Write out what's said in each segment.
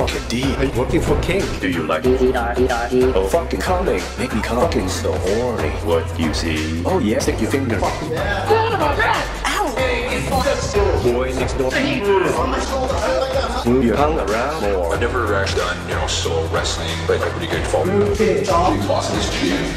Are you working for King? Do you like Oh, fucking coming. Make me come. Fucking so horny. what you see? Oh yeah, stick your finger. Boy next door. You hung around more. I've never actually done, you know, solo wrestling, but a pretty good fall. Big boss in this gym.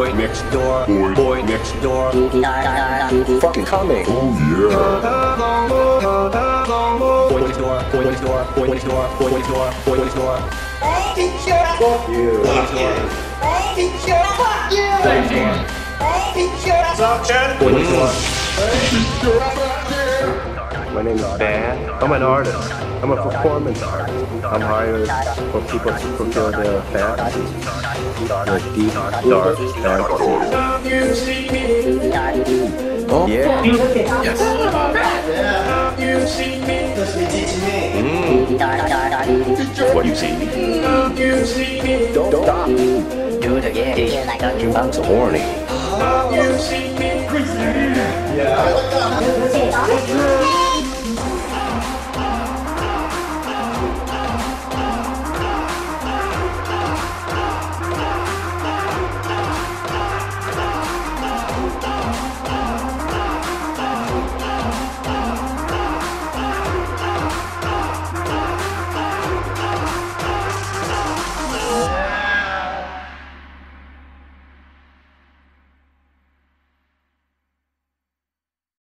Boy next door. Boy next door. Fucking coming. Oh yeah. Boy next door. Boy next door. Boy next door. Boy next door. Boy next door. Fuck you. Boy next door. My name is Van. I'm an artist. I'm a performance artist. I'm hired for people to fulfill their fantasies. Their deep, dark fantasies. Oh yeah. Yes. Mm. What you see? Don't stop. Do it again. Do you like Dungeon I'm so horny. Bumps?